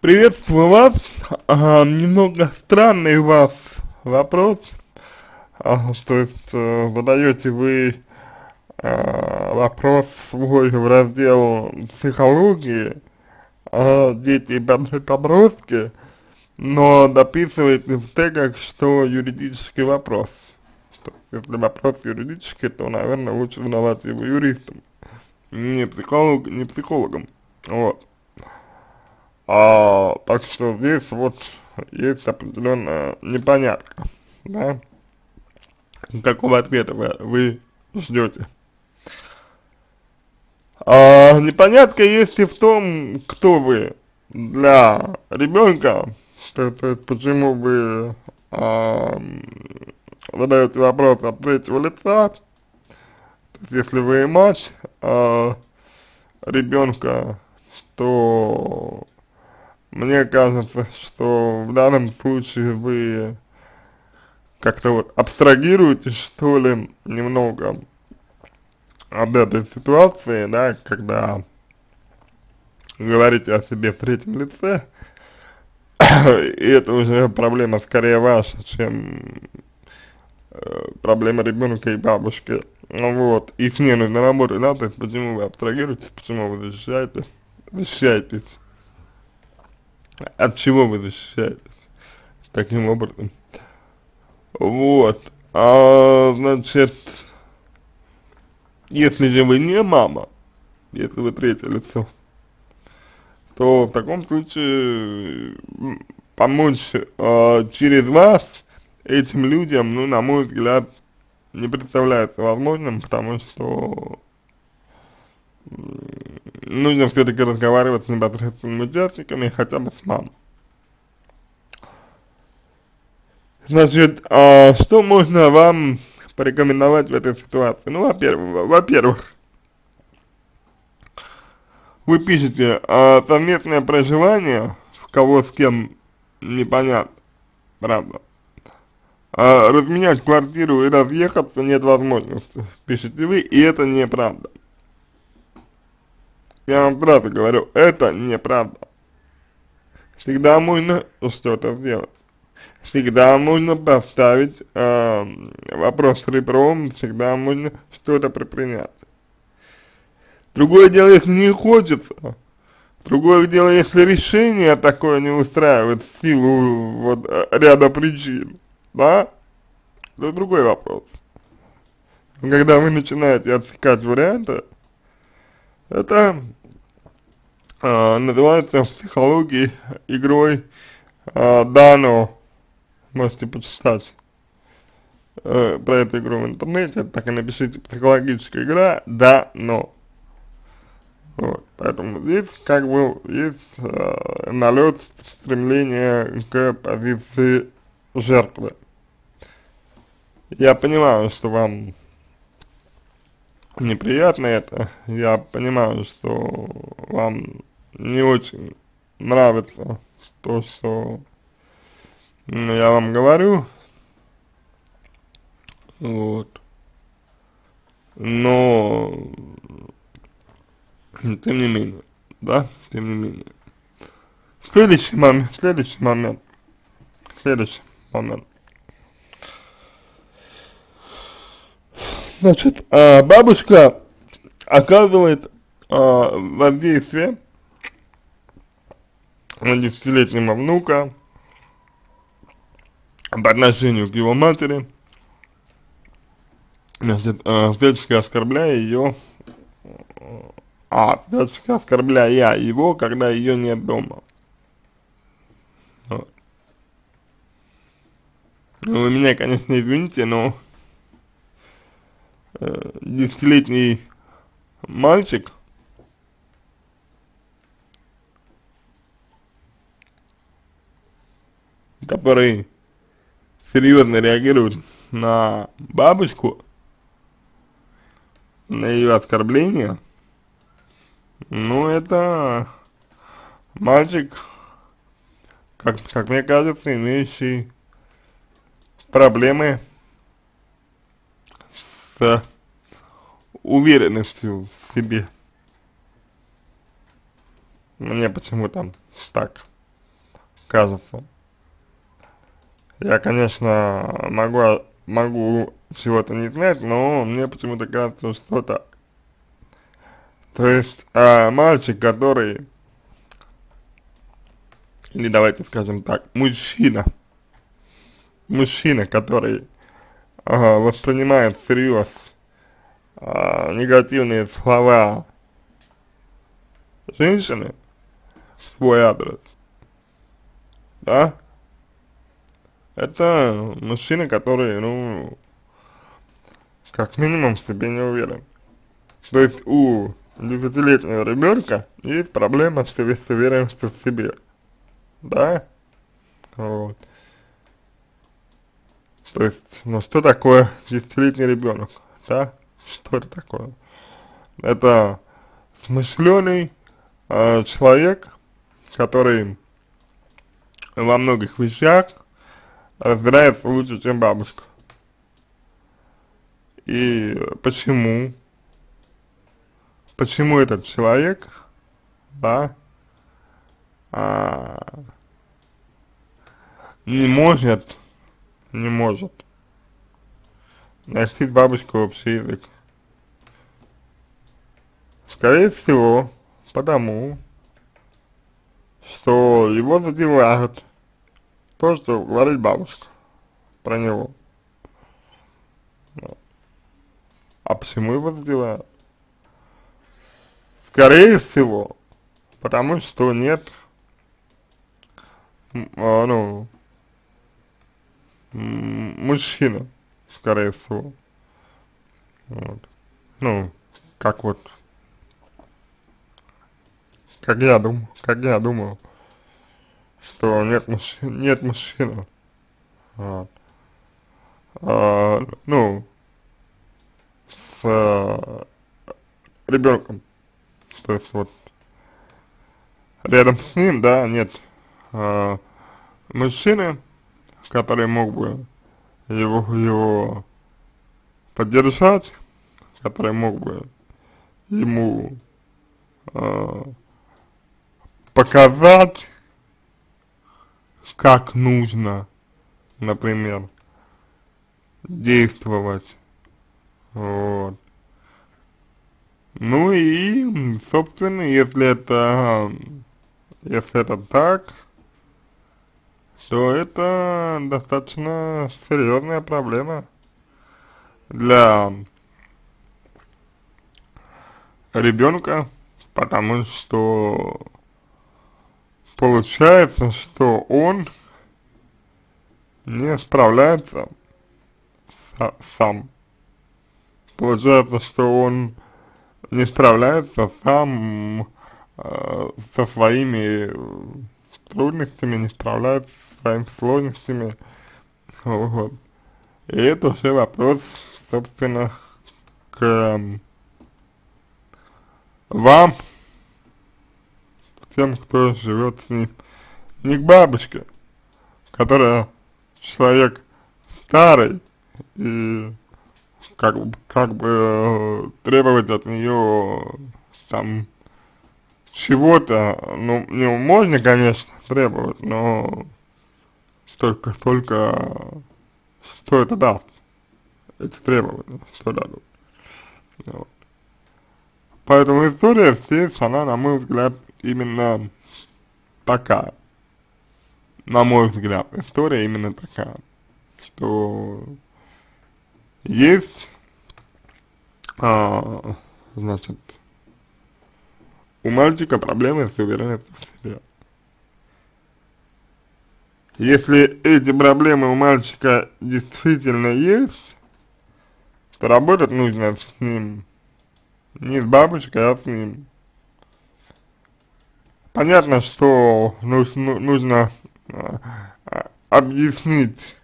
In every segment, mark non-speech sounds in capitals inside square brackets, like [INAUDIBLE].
Приветствую вас. А, немного странный у вас вопрос. А, то есть а, задаете вы а, вопрос свой в раздел психологии, а, дети и подростки, но дописываете в тегах, что юридический вопрос. То есть, если вопрос юридический, то, наверное, лучше задавать его юристам, не психолог, не психологом. Вот. А, так что здесь вот есть определенная непонятка, да, какого ответа вы, вы ждете. А, непонятка есть и в том, кто вы для ребенка, то, то есть почему вы а, задаете вопрос от третьего лица, то есть если вы мать а, ребенка, то мне кажется, что в данном случае вы как-то вот абстрагируете, что ли, немного от этой ситуации, да, когда говорите о себе в третьем лице, [COUGHS] и это уже проблема скорее ваша, чем э, проблема ребенка и бабушки. Вот, и с ней нужно работать, да, то есть почему вы абстрагируетесь, почему вы защищаете, защищаетесь от чего вы защищаетесь таким образом. Вот, а, значит, если же вы не мама, если вы третье лицо, то в таком случае помочь э, через вас этим людям, ну, на мой взгляд, не представляется возможным, потому что нужно все-таки разговаривать с непосредственными участниками, хотя бы с мамой. Значит, а что можно вам порекомендовать в этой ситуации? Ну, во-первых, во-первых, вы пишете а, совместное проживание, в кого с кем непонятно, правда. А, разменять квартиру и разъехаться нет возможности, пишете вы, и это неправда. Я вам сразу говорю, это неправда. Всегда можно что-то сделать. Всегда можно поставить э, вопрос ребром, всегда можно что-то предпринять. Другое дело, если не хочется. Другое дело, если решение такое не устраивает в силу вот ряда причин, да, это другой вопрос. Когда вы начинаете отсекать варианты, это э, называется в психологии игрой э, Дано. Можете почитать э, про эту игру в интернете, так и напишите психологическая игра Дано. Вот, поэтому здесь как бы есть э, налет стремления к позиции жертвы. Я понимаю, что вам неприятно это, я понимаю, что вам не очень нравится то, что я вам говорю, вот, но, тем не менее, да, тем не менее. Следующий момент, следующий момент, следующий момент. Значит, а, бабушка оказывает а, воздействие на десятилетнего внука по отношению к его матери, значит, э, всячески оскорбляя ее, а, всячески оскорбляя его, когда ее нет дома. Вот. Ну, вы меня, конечно, извините, но э, мальчик который серьезно реагирует на бабочку, на ее оскорбление, ну это мальчик, как, как мне кажется, имеющий проблемы с уверенностью в себе. Мне почему-то так кажется. Я, конечно, могу, могу чего-то не знать, но мне почему-то кажется, что так. То есть, э, мальчик, который, или давайте скажем так, мужчина, мужчина, который э, воспринимает всерьез э, негативные слова женщины в свой адрес, да, это мужчина, который, ну, как минимум в себе не уверен. То есть у десятилетнего ребенка есть проблема с, с уверенностью в себе, да, вот. То есть, ну что такое десятилетний ребенок, да, что это такое? Это смышленый э, человек, который во многих вещах разбирается лучше, чем бабушка. И почему? Почему этот человек, да, а, не может, не может найти с бабушкой общий язык? Скорее всего, потому, что его задевают то, что говорит бабушка про него. А почему его задевают? Скорее всего, потому что нет, а, ну, мужчина, скорее всего. Вот. Ну, как вот, как я думаю, как я думаю что нет мужчин, нет мужчины. Вот. А, ну, с а, ребенком. То есть вот рядом с ним, да, нет а, мужчины, который мог бы его, его поддержать, который мог бы ему а, показать, как нужно, например, действовать. Вот. Ну и, собственно, если это, если это так, то это достаточно серьезная проблема для ребенка, потому что получается, что он не справляется сам. Получается, что он не справляется сам э, со своими трудностями, не справляется со своими сложностями. Вот. И это уже вопрос, собственно, к вам, тем, кто живет с ним. Не к бабушке, которая человек старый, и как, как бы э, требовать от нее там чего-то, ну, не можно, конечно, требовать, но только, только что это даст, эти требования, что дадут. Вот. Поэтому история здесь, она, на мой взгляд, именно такая. На мой взгляд, история именно такая, что есть, а, значит, у мальчика проблемы с уверенностью в себе. Если эти проблемы у мальчика действительно есть, то работать нужно с ним, не с бабушкой, а с ним. Понятно, что нужно, нужно а, объяснить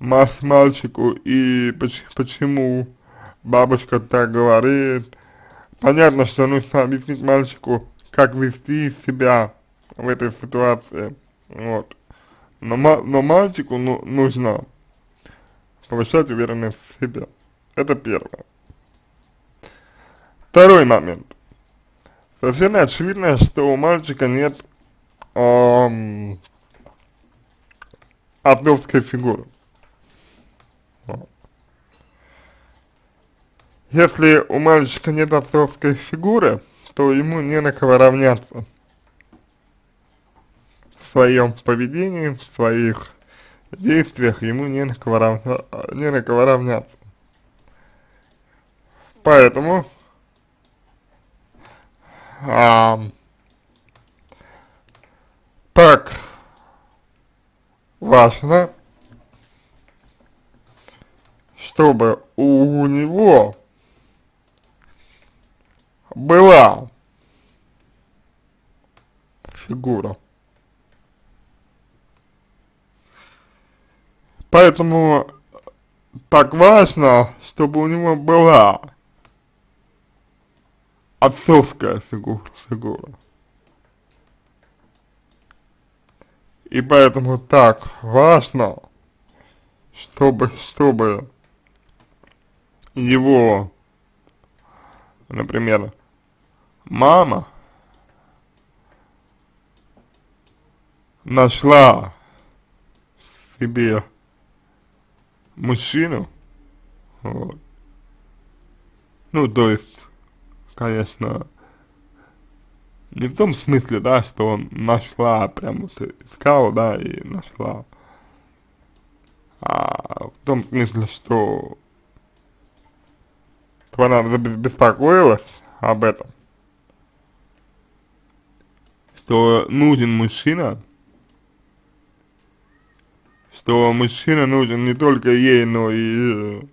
мальчику и почему бабушка так говорит. Понятно, что нужно объяснить мальчику, как вести себя в этой ситуации. Вот. Но, но мальчику ну, нужно повышать уверенность в себе. Это первое. Второй момент совершенно очевидно, что у мальчика нет эм, отцовской фигуры. Если у мальчика нет отцовской фигуры, то ему не на кого равняться в своем поведении, в своих действиях, ему не на кого, равня, не на кого равняться. Поэтому а, так важно, чтобы у него была фигура. Поэтому так важно, чтобы у него была отцовская фигура. И поэтому так важно, чтобы, чтобы его, например, мама нашла себе мужчину, вот. ну, то есть, конечно, не в том смысле, да, что он нашла, прям вот искал, да, и нашла, а в том смысле, что она беспокоилась об этом, что нужен мужчина, что мужчина нужен не только ей, но и,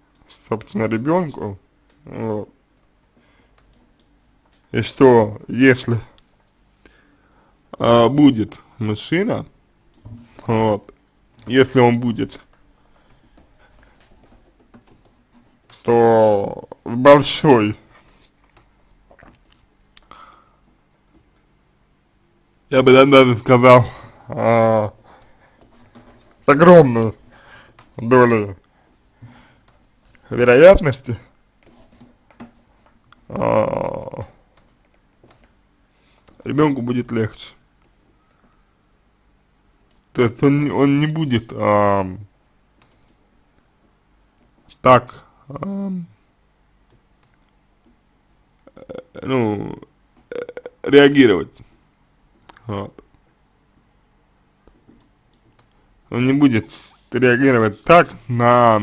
собственно, ребенку, вот. И что, если а, будет мужчина, вот, если он будет, то с большой я бы даже сказал, а, с огромной долей вероятности а, ребенку будет легче. То есть он, он не будет а, так, а, ну, реагировать. Вот. Он не будет реагировать так на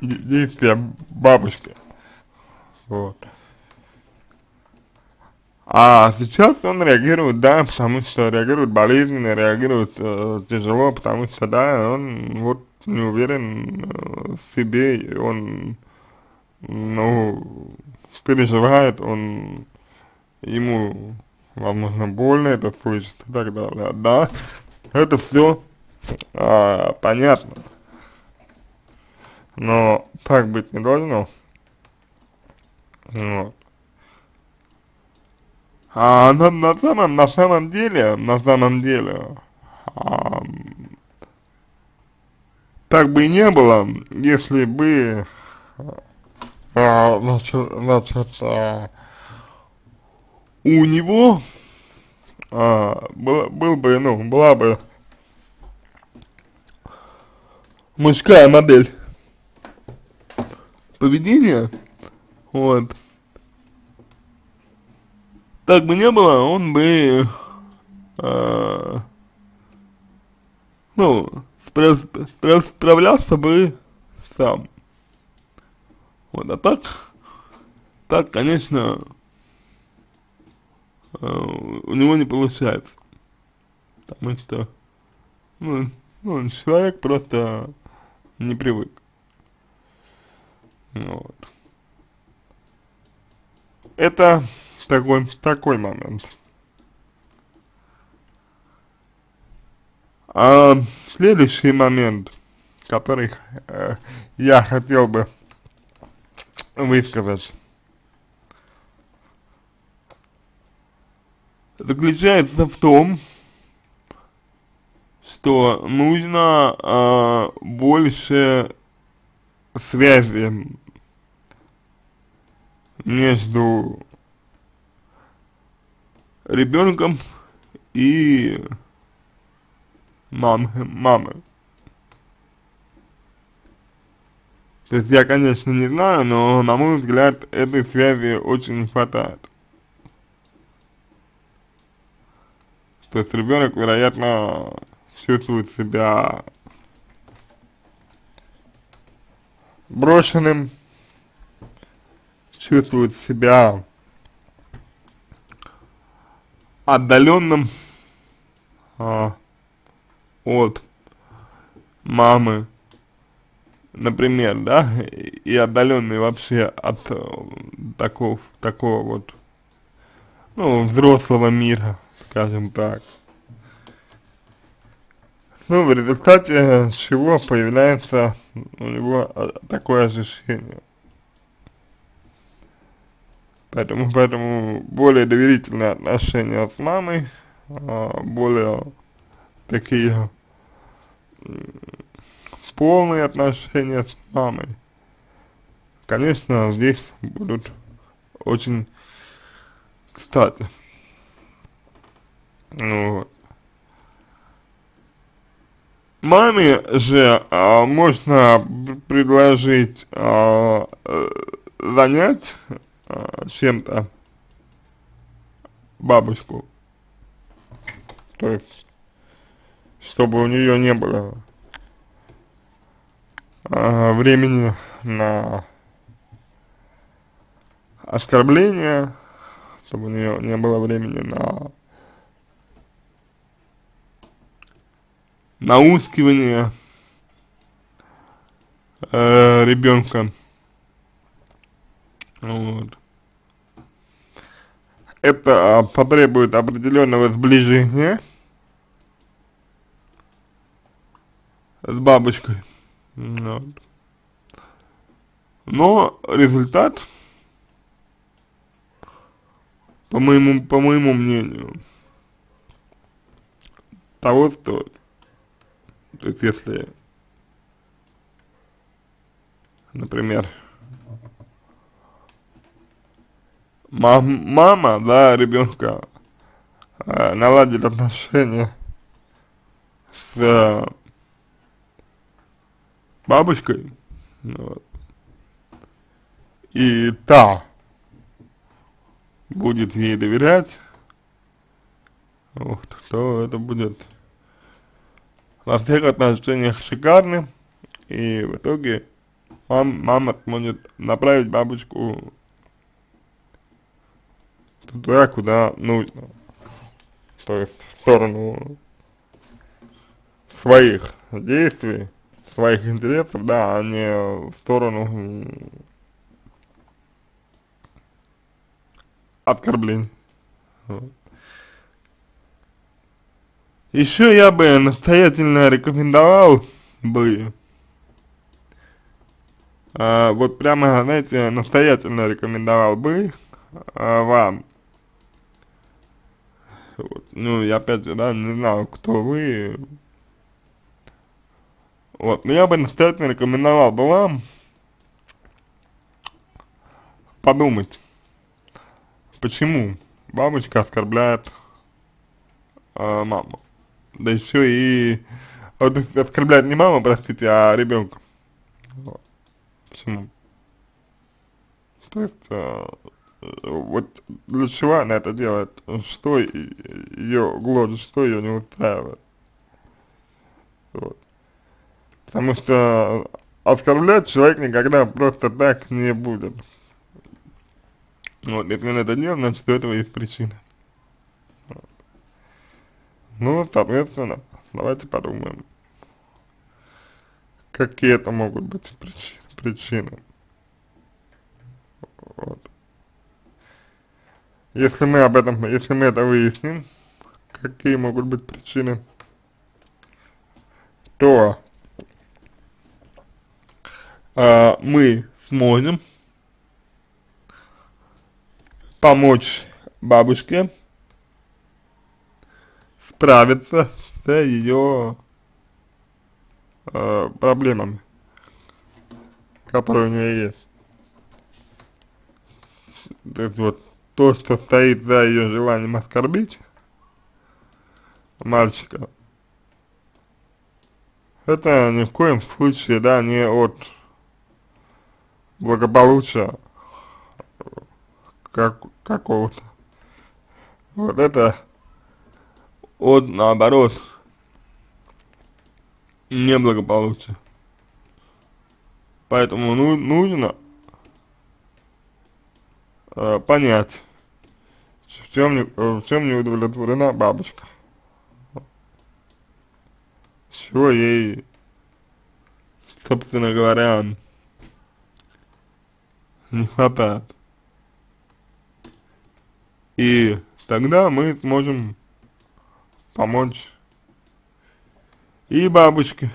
действия бабушки. Вот. А сейчас он реагирует, да, потому что реагирует болезненно, реагирует э, тяжело, потому что, да, он вот не уверен э, в себе, он, ну, переживает, он, ему, возможно, больно это слышит и так далее, да, это все а, понятно, но так быть не должно, вот. А на, на самом, на самом деле, на самом деле, а, так бы и не было, если бы, а, значит, значит а, у него а, был, был бы, ну, была бы мужская модель поведения, вот, так бы не было, он бы, э, ну, справ, справ, справлялся бы сам. Вот, а так, так, конечно, э, у него не получается. Потому что, ну, ну человек просто не привык. Вот. Это такой, такой момент. А следующий момент, который э, я хотел бы высказать, заключается в том, что нужно э, больше связи между ребенком и мамы, мамы. То есть я, конечно, не знаю, но, на мой взгляд, этой связи очень не хватает. То есть ребенок, вероятно, чувствует себя брошенным, чувствует себя отдаленным а, от мамы, например, да, и отдаленный вообще от э, такого, такого вот, ну, взрослого мира, скажем так. Ну, в результате чего появляется у него э, такое ощущение. Поэтому, поэтому более доверительные отношения с мамой, а, более такие полные отношения с мамой, конечно, здесь будут очень кстати. Ну, вот. Маме же а, можно предложить а, э, занять чем-то бабушку. То есть, чтобы у нее не было а, времени на оскорбление, чтобы у нее не было времени на наускивание э, ребенка. Вот. Это а, потребует определенного сближения с бабочкой. Вот. Но результат, по моему, по моему мнению, того стоит. То есть если, например, мам, мама, да, ребенка э, наладит отношения с э, бабушкой, вот, и та будет ей доверять, вот, то это будет во всех отношениях шикарный, и в итоге мам, мама сможет направить бабушку туда, куда нужно, то есть в сторону своих действий, своих интересов, да, а не в сторону оскорблений. Вот. Еще я бы настоятельно рекомендовал бы, а, вот прямо, знаете, настоятельно рекомендовал бы а, вам, вот, ну, я опять же, да, не знаю, кто вы, вот, но я бы настоятельно рекомендовал бы вам подумать, почему бабочка оскорбляет э, маму да еще и вот, оскорбляет не мама, простите, а ребенка. Вот. Почему? То есть, э, вот для чего она это делает, что ее гложет, что ее не устраивает. Вот. Потому что оскорблять человек никогда просто так не будет. Вот, если он это делает, значит, у этого есть причина. Ну, соответственно, давайте подумаем, какие это могут быть причины. причины. Если мы об этом, если мы это выясним, какие могут быть причины, то э, мы сможем помочь бабушке справиться с ее э, проблемами, которые у нее есть. То есть вот то, что стоит за ее желанием оскорбить мальчика, это ни в коем случае, да, не от благополучия как, какого-то. Вот это от, наоборот, неблагополучия. Поэтому ну, нужно э, понять, в чем, не, в чем не удовлетворена бабушка. Чего ей, собственно говоря, не хватает. И тогда мы сможем помочь и бабушке,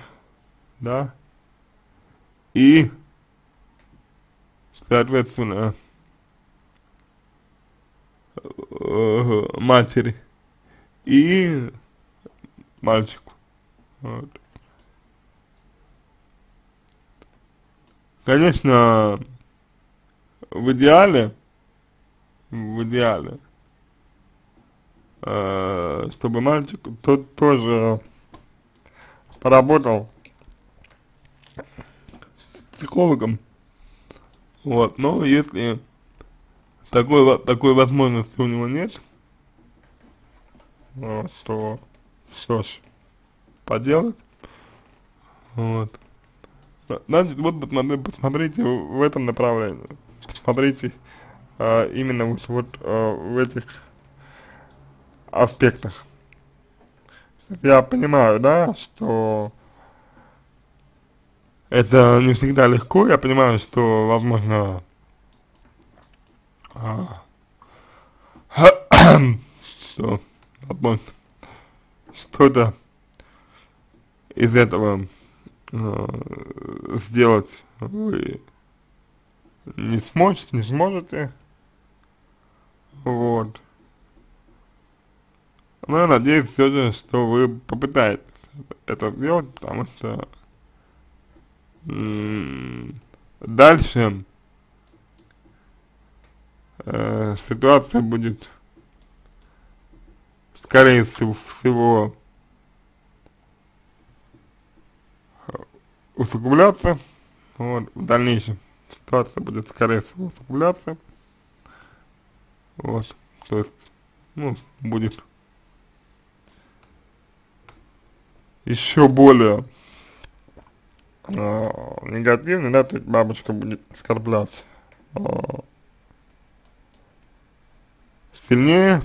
да, и, соответственно, э, матери и мальчику. Вот. Конечно, в идеале, в идеале, э, чтобы мальчик тот тоже поработал с психологом, вот, но если такой, такой возможности у него нет, вот, то что ж, поделать, вот. Значит, вот посмотрите в этом направлении, посмотрите а, именно вот, вот а, в этих аспектах. Я понимаю, да, что это не всегда легко, я понимаю, что, возможно, что, возможно, что-то из этого а, сделать вы не сможете, не сможете, вот. Но я надеюсь все же, что вы попытаетесь это сделать, потому что дальше э, ситуация будет скорее всего усугубляться, вот, в дальнейшем ситуация будет скорее всего усугубляться, вот, то есть, ну, будет еще более э, негативный, да, то есть бабушка будет оскорблять э, сильнее,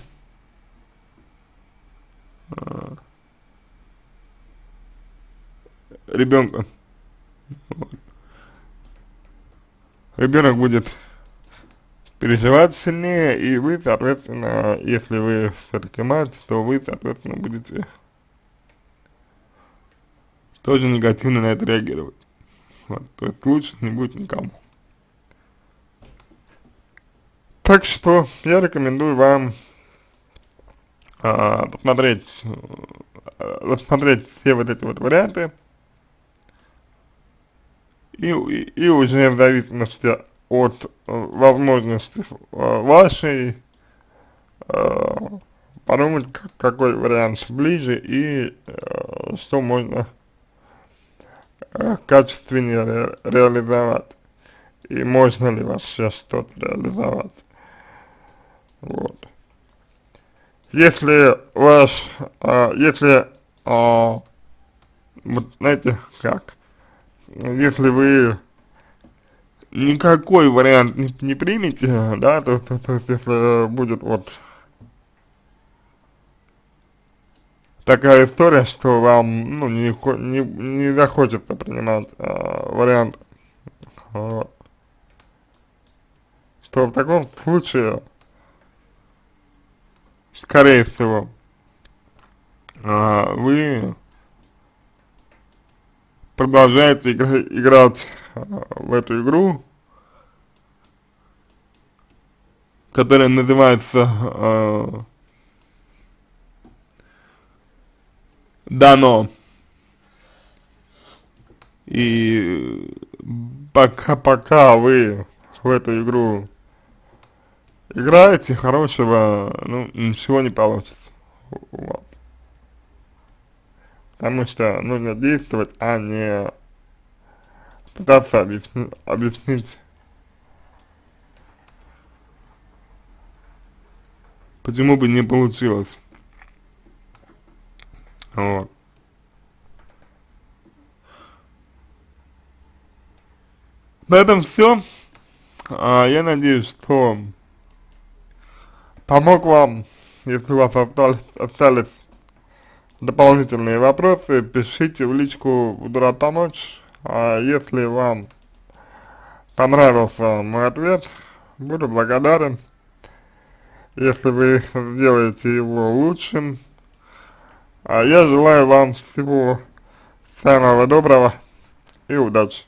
ребенка. Ребенок будет переживать сильнее, и вы, соответственно, если вы все-таки мать, то вы, соответственно, будете тоже негативно на это реагировать. Вот, то есть лучше не будет никому. Так что я рекомендую вам а, посмотреть, а, рассмотреть все вот эти вот варианты и, и, и уже в зависимости от э, возможности э, вашей э, подумать, какой вариант ближе и э, что можно Э, качественнее ре реализовать. И можно ли вообще что-то реализовать. Вот. Если ваш, а, если, а, вот знаете как, если вы никакой вариант не, не примете, да, то, то, то есть если будет вот такая история, что вам, ну, не, не, не захочется принимать э, вариант, вот. что в таком случае, скорее всего, э, вы продолжаете игра играть э, в эту игру, которая называется э, дано. И пока, пока вы в эту игру играете, хорошего, ну, ничего не получится вас. потому что нужно действовать, а не пытаться объясни, объяснить, почему бы не получилось. Вот. На этом все. А, я надеюсь, что помог вам. Если у вас остались, остались дополнительные вопросы, пишите в личку, буду рад помочь. А если вам понравился мой ответ, буду благодарен, если вы сделаете его лучшим. А я желаю вам всего самого доброго и удачи.